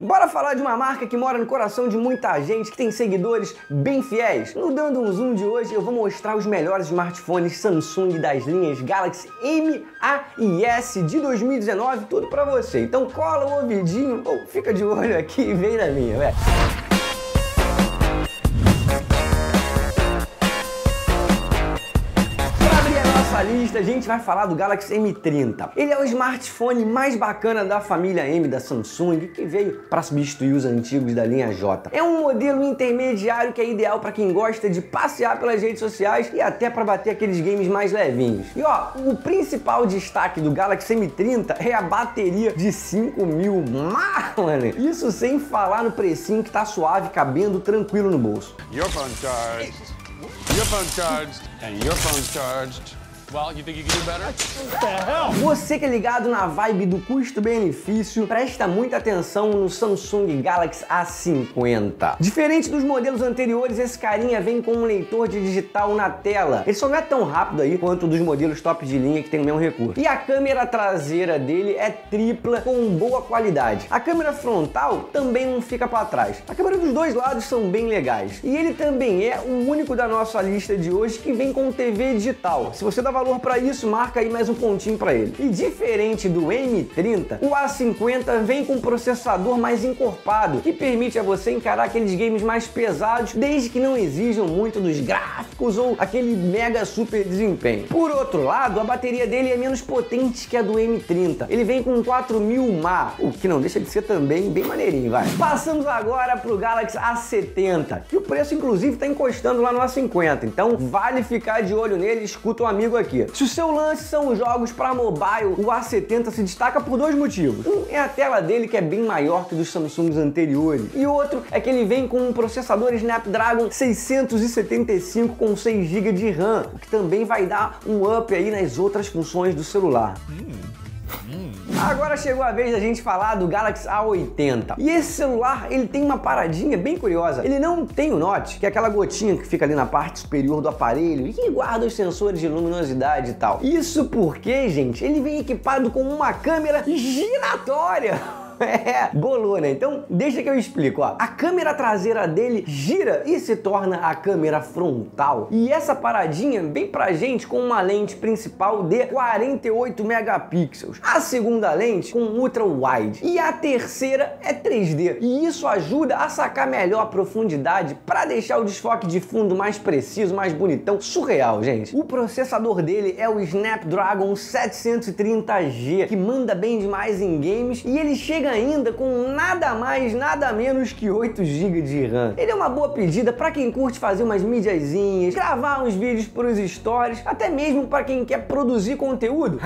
Bora falar de uma marca que mora no coração de muita gente, que tem seguidores bem fiéis. No Dando um Zoom de hoje eu vou mostrar os melhores smartphones Samsung das linhas Galaxy M, A e S de 2019, tudo pra você. Então cola o ouvidinho ou fica de olho aqui e vem na minha, velho. Lista a gente vai falar do Galaxy M30. Ele é o smartphone mais bacana da família M da Samsung que veio para substituir os antigos da linha J. É um modelo intermediário que é ideal para quem gosta de passear pelas redes sociais e até para bater aqueles games mais levinhos. E ó, o principal destaque do Galaxy M30 é a bateria de 5000 mAh, Isso sem falar no precinho que tá suave, cabendo tranquilo no bolso. Your phone charged. Your phone charged. And your phone charged. Você que é ligado na vibe do custo-benefício, presta muita atenção no Samsung Galaxy A50. Diferente dos modelos anteriores, esse carinha vem com um leitor de digital na tela. Ele só não é tão rápido aí quanto dos modelos top de linha que tem o mesmo recurso. E a câmera traseira dele é tripla com boa qualidade. A câmera frontal também não fica para trás. A câmera dos dois lados são bem legais. E ele também é o único da nossa lista de hoje que vem com TV digital. Se você dá valor para isso, marca aí mais um pontinho para ele. E diferente do M30, o A50 vem com um processador mais encorpado, que permite a você encarar aqueles games mais pesados, desde que não exijam muito dos gráficos ou aquele mega super desempenho. Por outro lado, a bateria dele é menos potente que a do M30. Ele vem com 4000 mAh, o que não deixa de ser também bem maneirinho, vai. Passamos agora pro Galaxy A70, que o preço inclusive está encostando lá no A50, então vale ficar de olho nele, escuta um amigo aqui aqui. Se o seu lance são os jogos para mobile, o A70 se destaca por dois motivos. Um é a tela dele que é bem maior que dos Samsungs anteriores e outro é que ele vem com um processador Snapdragon 675 com 6 GB de RAM, o que também vai dar um up aí nas outras funções do celular. Hum. Agora chegou a vez da gente falar do Galaxy A80. E esse celular, ele tem uma paradinha bem curiosa. Ele não tem o Note, que é aquela gotinha que fica ali na parte superior do aparelho e que guarda os sensores de luminosidade e tal. Isso porque, gente, ele vem equipado com uma câmera giratória. É, bolou, né? Então, deixa que eu explico, ó. A câmera traseira dele gira e se torna a câmera frontal. E essa paradinha vem pra gente com uma lente principal de 48 megapixels. A segunda lente com ultra wide. E a terceira é 3D. E isso ajuda a sacar melhor a profundidade para deixar o desfoque de fundo mais preciso, mais bonitão. Surreal, gente. O processador dele é o Snapdragon 730G, que manda bem demais em games e ele chega chega ainda com nada mais, nada menos que 8 GB de RAM. Ele é uma boa pedida para quem curte fazer umas mídiazinhas, gravar uns vídeos para os stories, até mesmo para quem quer produzir conteúdo.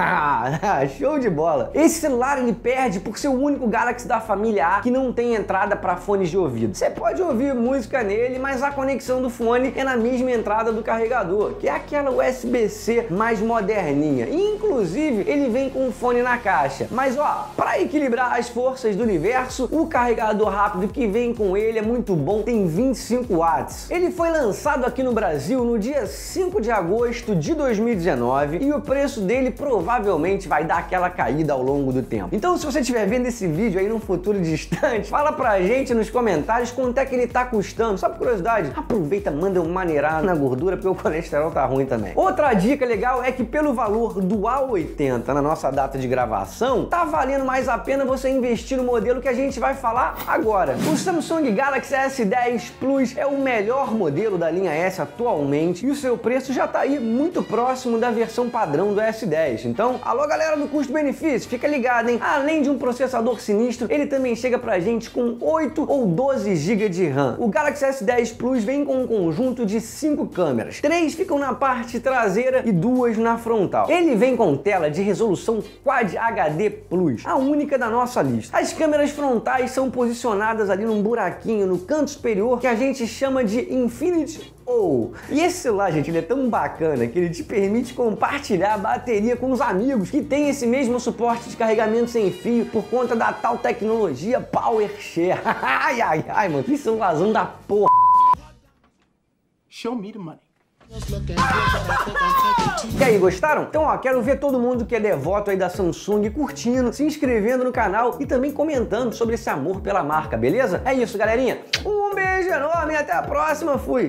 Show de bola! Esse celular ele perde por ser o único Galaxy da família A que não tem entrada para fones de ouvido. Você pode ouvir música nele, mas a conexão do fone é na mesma entrada do carregador, que é aquela USB-C mais moderninha. Inclusive, ele vem com um fone na caixa. Mas ó, para equilibrar as forças forças do universo, o carregador rápido que vem com ele é muito bom, tem 25 watts. Ele foi lançado aqui no Brasil no dia 5 de agosto de 2019 e o preço dele provavelmente vai dar aquela caída ao longo do tempo. Então se você estiver vendo esse vídeo aí num futuro distante, fala pra gente nos comentários quanto é que ele tá custando, só por curiosidade. Aproveita, manda um maneirar na gordura porque o colesterol tá ruim também. Outra dica legal é que pelo valor do A80 na nossa data de gravação, tá valendo mais a pena você investir no modelo que a gente vai falar agora. O Samsung Galaxy S10 Plus é o melhor modelo da linha S atualmente e o seu preço já está aí muito próximo da versão padrão do S10. Então, alô galera do custo-benefício, fica ligado, hein? Além de um processador sinistro, ele também chega pra gente com 8 ou 12 GB de RAM. O Galaxy S10 Plus vem com um conjunto de 5 câmeras. Três ficam na parte traseira e duas na frontal. Ele vem com tela de resolução Quad HD Plus, a única da nossa lista. As câmeras frontais são posicionadas ali num buraquinho no canto superior que a gente chama de Infinity ou. E esse celular, gente, ele é tão bacana que ele te permite compartilhar a bateria com os amigos que tem esse mesmo suporte de carregamento sem fio por conta da tal tecnologia PowerShare. ai, ai, ai, mano, que celularzão da porra. Show me the money. E aí, gostaram? Então, ó, quero ver todo mundo que é devoto aí da Samsung curtindo, se inscrevendo no canal e também comentando sobre esse amor pela marca, beleza? É isso, galerinha. Um beijo enorme e até a próxima. Fui!